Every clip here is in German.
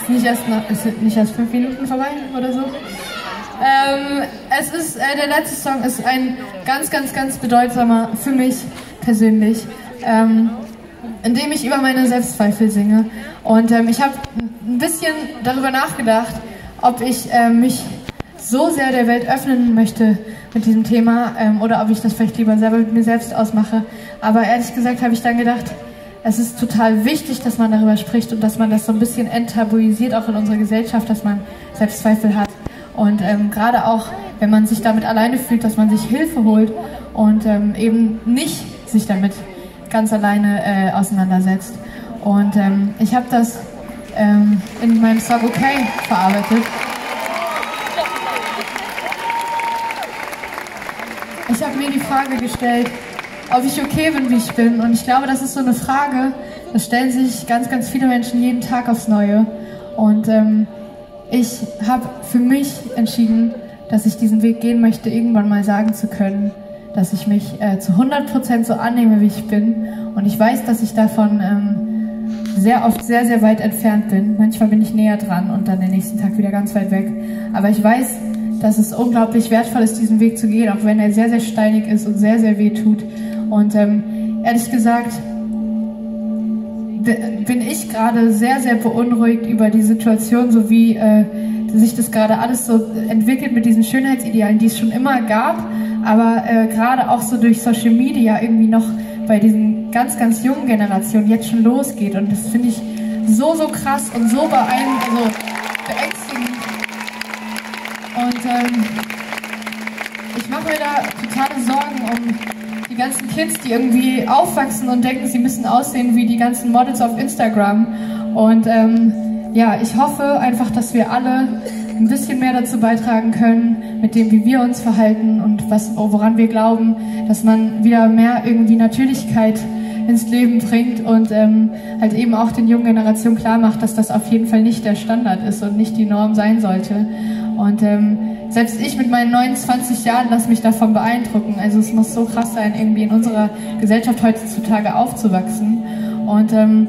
ist nicht erst, nach, ist nicht erst fünf Minuten vorbei oder so. Ähm, es ist, äh, der letzte Song ist ein ganz, ganz, ganz bedeutsamer für mich persönlich, ähm, in dem ich über meine Selbstzweifel singe. Und ähm, ich habe ein bisschen darüber nachgedacht, ob ich äh, mich so sehr der Welt öffnen möchte mit diesem Thema ähm, oder ob ich das vielleicht lieber selber mit mir selbst ausmache. Aber ehrlich gesagt habe ich dann gedacht, es ist total wichtig, dass man darüber spricht und dass man das so ein bisschen enttabuisiert, auch in unserer Gesellschaft, dass man Selbstzweifel hat. Und ähm, gerade auch, wenn man sich damit alleine fühlt, dass man sich Hilfe holt und ähm, eben nicht sich damit ganz alleine äh, auseinandersetzt. Und ähm, ich habe das ähm, in meinem Song Okay verarbeitet. Ich habe mir die Frage gestellt, ob ich okay bin, wie ich bin. Und ich glaube, das ist so eine Frage, das stellen sich ganz, ganz viele Menschen jeden Tag aufs Neue. Und ähm, ich habe für mich entschieden, dass ich diesen Weg gehen möchte, irgendwann mal sagen zu können, dass ich mich äh, zu 100% so annehme, wie ich bin. Und ich weiß, dass ich davon ähm, sehr oft sehr, sehr weit entfernt bin. Manchmal bin ich näher dran und dann den nächsten Tag wieder ganz weit weg. Aber ich weiß, dass es unglaublich wertvoll ist, diesen Weg zu gehen, auch wenn er sehr, sehr steinig ist und sehr, sehr weh tut. Und ähm, ehrlich gesagt bin ich gerade sehr, sehr beunruhigt über die Situation, so wie äh, sich das gerade alles so entwickelt mit diesen Schönheitsidealen, die es schon immer gab, aber äh, gerade auch so durch Social Media irgendwie noch bei diesen ganz, ganz jungen Generationen jetzt schon losgeht. Und das finde ich so, so krass und so beeindruckend, also beängstigend. Und ähm, ich mache mir da totale Sorgen um ganzen Kids, die irgendwie aufwachsen und denken, sie müssen aussehen wie die ganzen Models auf Instagram. Und ähm, ja, ich hoffe einfach, dass wir alle ein bisschen mehr dazu beitragen können, mit dem, wie wir uns verhalten und was, woran wir glauben, dass man wieder mehr irgendwie Natürlichkeit ins Leben bringt und ähm, halt eben auch den jungen Generationen klar macht, dass das auf jeden Fall nicht der Standard ist und nicht die Norm sein sollte. Und ähm, selbst ich mit meinen 29 Jahren lasse mich davon beeindrucken. Also es muss so krass sein, irgendwie in unserer Gesellschaft heutzutage aufzuwachsen. Und ähm,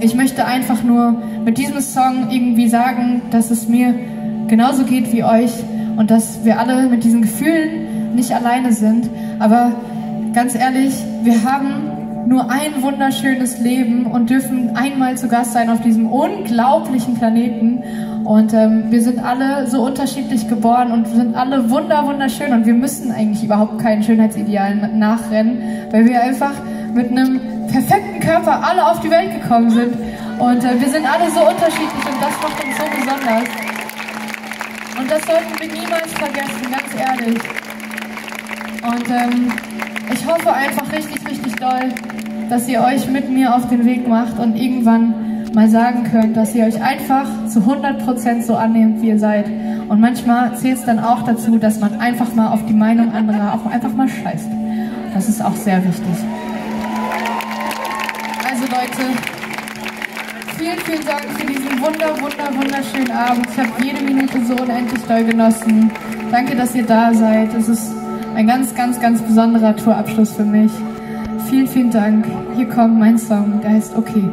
ich möchte einfach nur mit diesem Song irgendwie sagen, dass es mir genauso geht wie euch und dass wir alle mit diesen Gefühlen nicht alleine sind. Aber ganz ehrlich, wir haben nur ein wunderschönes Leben und dürfen einmal zu Gast sein auf diesem unglaublichen Planeten. Und ähm, wir sind alle so unterschiedlich geboren und sind alle wunder wunderschön und wir müssen eigentlich überhaupt keinen Schönheitsidealen nachrennen, weil wir einfach mit einem perfekten Körper alle auf die Welt gekommen sind. Und äh, wir sind alle so unterschiedlich und das macht uns so besonders. Und das sollten wir niemals vergessen, ganz ehrlich. Und ähm, ich hoffe einfach richtig, richtig doll, dass ihr euch mit mir auf den Weg macht und irgendwann mal sagen könnt, dass ihr euch einfach zu 100% so annehmt, wie ihr seid. Und manchmal zählt es dann auch dazu, dass man einfach mal auf die Meinung anderer auch einfach mal scheißt. Das ist auch sehr wichtig. Also Leute, vielen, vielen Dank für diesen wunder, wunder, wunderschönen Abend. Ich habe jede Minute so unendlich doll genossen. Danke, dass ihr da seid. Es ist ein ganz, ganz, ganz besonderer Tourabschluss für mich. Vielen, vielen Dank. Hier kommt mein Song, der heißt Okay.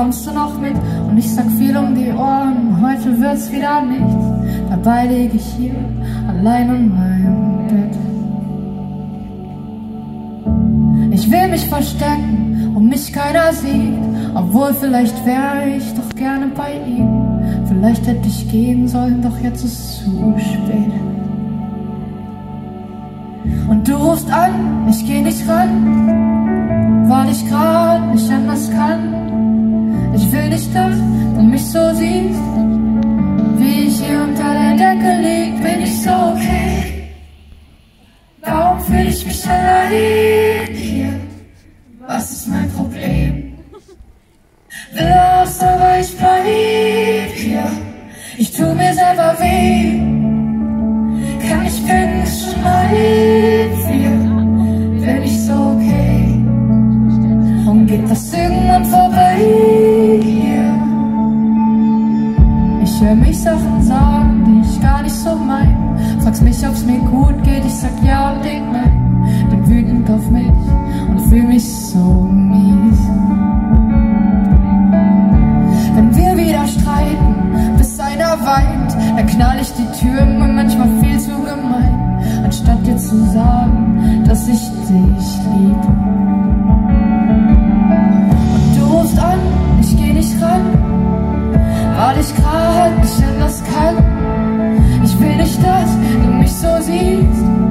Kommst du noch mit? Und ich sag viel um die Ohren, heute wird's wieder nichts. Dabei lieg ich hier allein in meinem Bett. Ich will mich verstecken, und mich keiner sieht. Obwohl vielleicht wäre ich doch gerne bei ihm. Vielleicht hätte ich gehen sollen, doch jetzt ist zu spät. Und du rufst an, ich geh nicht ran, weil ich grad nicht anders kann. Ich will nicht, dass du mich so siehst, wie ich hier unter der Decke lieg, bin ich so okay. Warum fühle ich mich allein hier? Was ist mein Problem? Will aus, aber ich bleib hier. Ich tu mir selber weh. Kann ich bin schon mal lieb. Ich höre mich Sachen sagen, die ich gar nicht so mein. Fragst mich, ob's mir gut geht, ich sag ja und denk nein. Bin wütend auf mich und fühl mich so mies. Wenn wir wieder streiten, bis einer weint, dann knall ich die Tür und manchmal viel zu gemein. Anstatt dir zu sagen, dass ich dich liebe. Und du rufst an, ich geh nicht ran weil ich gerade nicht anders kann. Ich will nicht, dass du mich so siehst.